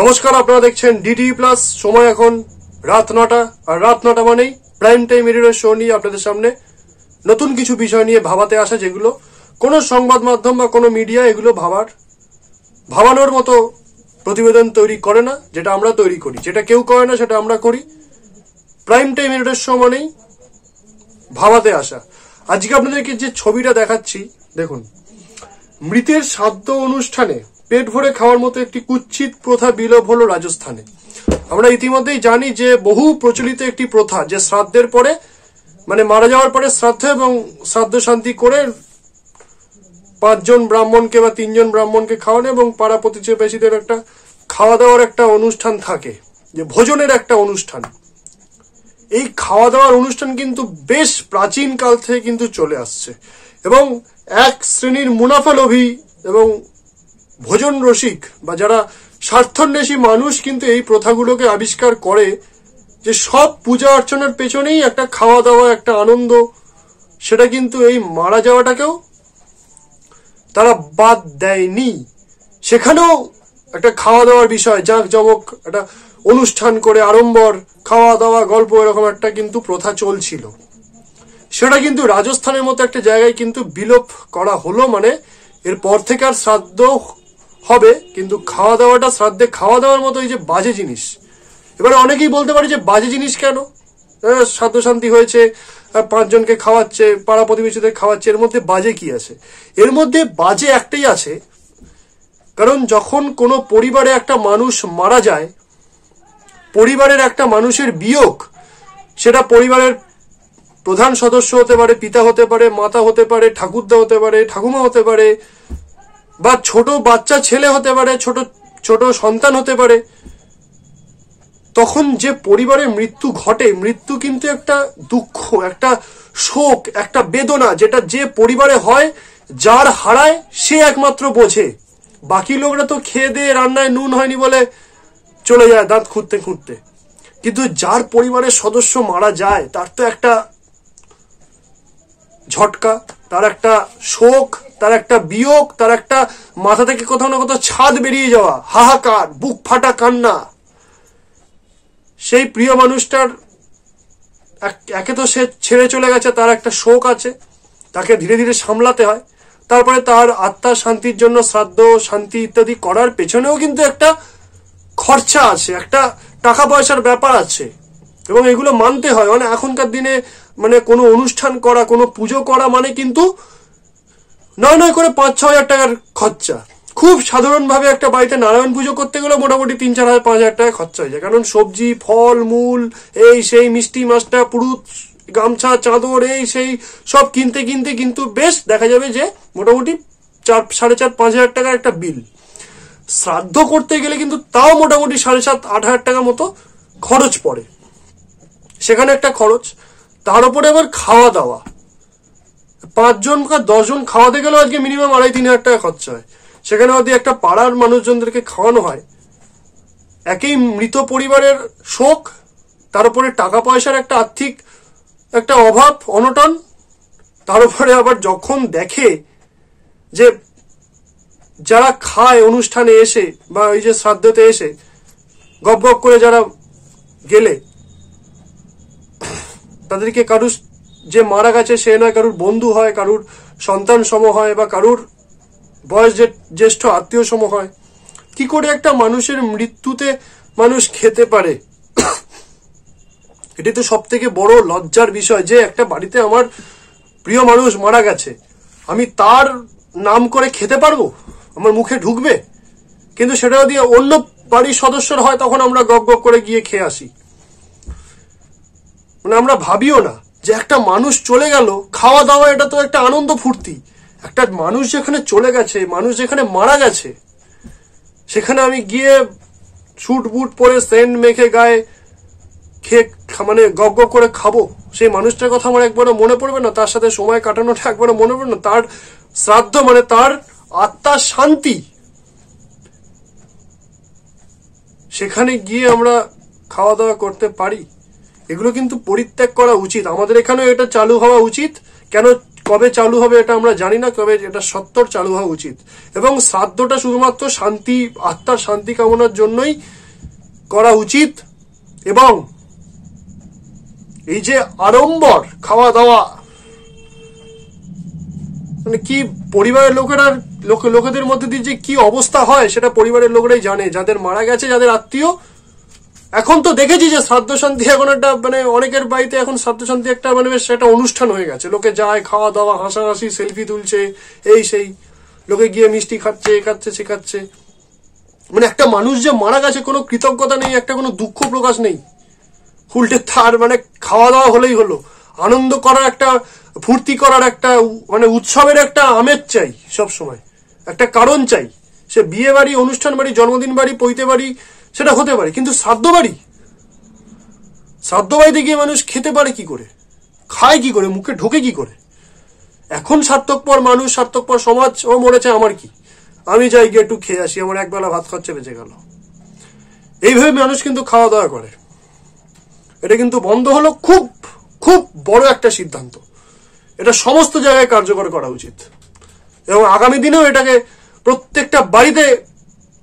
নমস্কার, আপনারা দেখছেন ডিডি প্লাস সময় এখন রাত নটা, আর রাত নটা মানেই প্রাইম টাইম এডিটর শো নিয়ে আপনাদের সামনে নতুন কিছু বিষয় নিয়ে ভাবাতে আসা, যেগুলো কোনো সংবাদ মাধ্যম বা কোনো মিডিয়া এগুলো ভাবার, ভাবানোর মতো প্রতিবেদন তৈরি করে না, যেটা আমরা তৈরি করি। যেটা কেউ করে না, সেটা আমরা করি। প্রাইম টাইম এডিটর শো মানেই ভাবাতে আসা। আজকে আপনাদেরকে যে ছবিটা দেখাচ্ছি, দেখুন, মৃতের শ্রাদ্ধ অনুষ্ঠানে পেট ভরে খাওয়ার মতো একটি কুচ্ছিত প্রথা বিলোপ হলো রাজস্থানে। আমরা ইতিমধ্যেই জানি যে বহু প্রচলিত একটি প্রথা যে শ্রাদ্ধের পরে মানে মারা যাওয়ার পরে শ্রাদ্ধ এবং শ্রাদ্ধ শান্তি করে পাঁচজন ব্রাহ্মণকে বা তিনজন ব্রাহ্মণকে খাওয়ানো এবং পাড়া প্রতিবেশীদের একটা খাওয়া দাওয়ার একটা অনুষ্ঠান থাকে, যে ভোজনের একটা অনুষ্ঠান। এই খাওয়া দাওয়ার অনুষ্ঠান কিন্তু বেশ প্রাচীন কাল থেকে কিন্তু চলে আসছে এবং এক শ্রেণির মুনাফা মুনাফালোভী এবং ভোজন রসিক বা যারা স্বার্থন্বেষী মানুষ কিন্তু এই প্রথাগুলোকে আবিষ্কার করে যে সব পূজা অর্চনার পেছনেই একটা খাওয়া দাওয়া, একটা আনন্দ, সেটা কিন্তু এই মারা যাওয়াটাকেও তারা বাদ দেয়নি। সেখানেও একটা খাওয়া দাওয়ার বিষয় জাঁক জমক একটা অনুষ্ঠান করে আড়ম্বর, খাওয়া দাওয়া, গল্প এরকম একটা কিন্তু প্রথা চলছিল। সেটা কিন্তু রাজস্থানের মতো একটা জায়গায় কিন্তু বিলোপ করা হলো মানে এরপর থেকে আর শ্রাদ্ধ হবে, কিন্তু খাওয়া দাওয়াটা শ্রাদ্ধে খাওয়া দাওয়ার মতো এই যে বাজে জিনিস। এবারে অনেকেই বলতে পারে যে বাজে জিনিস কেন? শ্রাদ্ধ শান্তি হয়েছে পাঁচজনকে খাওয়াচ্ছে, পাড়া প্রতিবেশীদের খাওয়াচ্ছে, এর মধ্যে বাজে কি আছে? এর মধ্যে বাজে একটাই আছে, কারণ যখন কোনো পরিবারে একটা মানুষ মারা যায়, পরিবারের একটা মানুষের বিয়োগ, সেটা পরিবারের প্রধান সদস্য হতে পারে, পিতা হতে পারে, মাতা হতে পারে, ঠাকুরদা হতে পারে, ঠাকুমা হতে পারে বা ছোট বাচ্চা ছেলে হতে পারে, ছোট ছোট সন্তান হতে পারে, তখন যে পরিবারে মৃত্যু ঘটে, মৃত্যু কিন্তু একটা দুঃখ, একটা শোক, একটা বেদনা, যেটা যে পরিবারে হয়, যার হারায় সে একমাত্র বোঝে। বাকি লোকরা তো খেয়ে দিয়ে রান্নায় নুন হয়নি বলে চলে যায় দাঁত খুঁড়তে খুঁড়তে। কিন্তু যার পরিবারের সদস্য মারা যায়, তার তো একটা ঝটকা তার একটা শোক, তার একটা বিয়োগ, তার একটা মাথা থেকে কোথাও না কোথাও ছাদ বেরিয়ে যাওয়া, হাহাকার, বুক ফাটা কান্না। সেই প্রিয় মানুষটার এক- তো সে ছেড়ে চলে গেছে, তার একটা শোক আছে, তাকে ধীরে ধীরে সামলাতে হয়। তারপরে তার আত্মার শান্তির জন্য শ্রাদ্ধ, শান্তি ইত্যাদি করার পেছনেও কিন্তু একটা খরচা আছে, একটা টাকা পয়সার ব্যাপার আছে। এবং এগুলো মানতে হয়। মানে এখনকার দিনে মানে কোনো অনুষ্ঠান করা, কোনো পুজো করা মানে কিন্তু নয় নয় করে পাঁচ ছ হাজার টাকার খরচা। খুব সাধারণভাবে একটা বাড়িতে নারায়ণ পুজো করতে গেলে মোটামুটি তিন, চার হাজার, পাঁচ হাজার টাকা খরচা হয়ে যায়। কারণ সবজি, ফল, মূল, এই সেই মিষ্টি মাছটা পুরুত গামছা, চাদর, এই সেই সব কিনতে কিনতে কিন্তু বেশ দেখা যাবে যে মোটামুটি চার, সাড়ে চার, পাঁচ হাজার টাকার একটা বিল। শ্রাদ্ধ করতে গেলে কিন্তু তাও মোটামুটি সাড়ে সাত, আট হাজার টাকা মতো খরচ পড়ে। সেখানে একটা খরচ। তার উপরে আবার খাওয়া দাওয়া। পাঁচজন বা দশজন খাওয়াতে গেলেও আজকে মিনিমাম আড়াই তিন হাজার টাকা খরচা হয়। সেখানে যদি একটা পাড়ার মানুষজনদেরকে খাওয়ানো হয়, একই মৃত পরিবারের শোক, তার উপরে টাকা পয়সার একটা আর্থিক একটা অভাব, অনটন, তার উপরে আবার যখন দেখে যে যারা খায় অনুষ্ঠানে এসে বা ওই যে শ্রাদ্ধতে এসে, গপ গপ করে যারা গেলে তাদেরকে কারুর যে মারা গেছে সে নয়, কারুর বন্ধু হয়, কারুর সন্তান সম হয় বা কারুর বয়স জ্যেষ্ঠ আত্মীয় সম হয়। কি করে একটা মানুষের মৃত্যুতে মানুষ খেতে পারে? এটি তো সব থেকে বড় লজ্জার বিষয় যে একটা বাড়িতে আমার প্রিয় মানুষ মারা গেছে। আমি তার নাম করে খেতে পারব? আমার মুখে ঢুকবে? কিন্তু সেটা যদি অন্য বাড়ির সদস্যর হয়, তখন আমরা গপ গপ করে গিয়ে খেয়ে আসি। মানে আমরা ভাবিও না যে একটা মানুষ চলে গেল খাওয়া দাওয়া এটা তো একটা আনন্দ ফুর্তি। একটা মানুষ যেখানে চলে গেছে, মানুষ যেখানে মারা গেছে, সেখানে আমি গিয়ে স্যুট বুট পরে সেন্ট মেখে গায়ে খেয়ে মানে গপ করে খাব। সেই মানুষটার কথা আমার একবারও মনে পড়বে না, তার সাথে সময় কাটানোটা একবারও মনে পড়বে না। তার শ্রাদ্ধ মানে তার আত্মার শান্তি। সেখানে গিয়ে আমরা খাওয়া দাওয়া করতে পারি। এগুলো কিন্তু পরিত্যাগ করা উচিত। আমাদের এখানেও এটা চালু হওয়া উচিত। কেন, কবে চালু হবে এটা আমরা জানি না, কবে এটা সত্তর চালু হওয়া উচিত। এবং শ্রাদ্ধটা শুধুমাত্র শান্তি, আত্মার শান্তি কামনার জন্যই করা উচিত। এবং এই যে আড়ম্বর খাওয়া দাওয়া মানে কি পরিবারের লোকেরা, লোক, লোকেদের মধ্যে দিয়ে যে কি অবস্থা হয়, সেটা পরিবারের লোকেরাই জানে। যাদের মারা গেছে, যাদের আত্মীয় এখন তো দেখেছি যে শ্রাদ্ধ শান্তি এখন একটা মানে অনেকের বাড়িতে এখন শ্রাদ্ধ শান্তি একটা মানে বেশ একটা অনুষ্ঠান হয়ে গেছে। লোকে যায়, খাওয়া দাওয়া, হাসাহাসি সেলফি তুলছে, এই সেই। লোকে গিয়ে মিষ্টি খাচ্ছে, এ খাচ্ছে, সে খাচ্ছে। মানে একটা মানুষ যে মারা গেছে, কোনো কৃতজ্ঞতা নেই, একটা কোনো দুঃখ প্রকাশ নেই। উল্টে তার মানে খাওয়া দাওয়া হলেই হলো। আনন্দ করার একটা, ফুর্তি করার একটা মানে উৎসবের একটা আমেজ চাই সব সময় একটা কারণ চাই। সে বিয়ে বাড়ি অনুষ্ঠান বাড়ি জন্মদিন বাড়ি পৈতে বাড়ি সেটা হতে পারে, কিন্তু শ্রাদ্ধ বাড়ি? শ্রাদ্ধ বাড়িতে গিয়ে মানুষ খেতে পারে কি করে? খায় কি করে? মুখে ঢোকে কি করে? এখন সার্থকপর মানুষ, সার্থকপর সমাজ, ও মরেছে আমার কি? আমি যাই গিয়ে একটু খেয়ে আসি, আমার একবেলা ভাত খরচা বেঁচে গেল। এইভাবে মানুষ কিন্তু খাওয়া দাওয়া করে। এটা কিন্তু বন্ধ হলো খুব খুব বড় একটা সিদ্ধান্ত। এটা সমস্ত জায়গায় কার্যকর করা উচিত। এবং আগামী দিনেও এটাকে প্রত্যেকটা বাড়িতে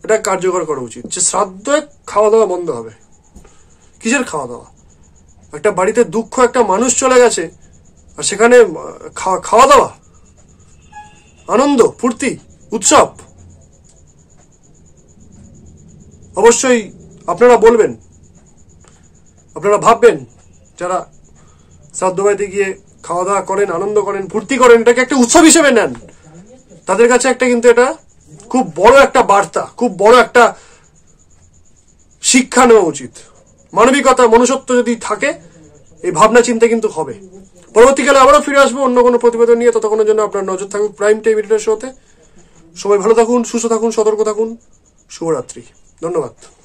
এটা কার্যকর করা উচিত। যে শ্রাদ্ধে খাওয়া দাওয়া বন্ধ হবে। কিসের খাওয়া দাওয়া একটা বাড়িতে দুঃখ একটা মানুষ চলে গেছে, আর সেখানে খাওয়া দাওয়া আনন্দ, ফুর্তি, উৎসব? অবশ্যই আপনারা বলবেন, আপনারা ভাববেন, যারা শ্রাদ্ধ বাড়িতে গিয়ে খাওয়া দাওয়া করেন, আনন্দ করেন, ফুর্তি করেন, এটাকে একটা উৎসব হিসেবে নেন। তাদের কাছে একটা কিন্তু এটা খুব বড় একটা বার্তা, খুব বড় একটা শিক্ষা নেওয়া উচিত। মানবিকতা মনুষ্যত্ব যদি থাকে, এই ভাবনা চিন্তা কিন্তু হবে। পরবর্তীকালে আবারও ফিরে আসব অন্য কোনো প্রতিবেদন নিয়ে। ততক্ষণের জন্য আপনার নজর থাকুক প্রাইম টাইম এডিটর শোতে। সবাই ভালো থাকুন, সুস্থ থাকুন, সতর্ক থাকুন। শুভরাত্রি। ধন্যবাদ।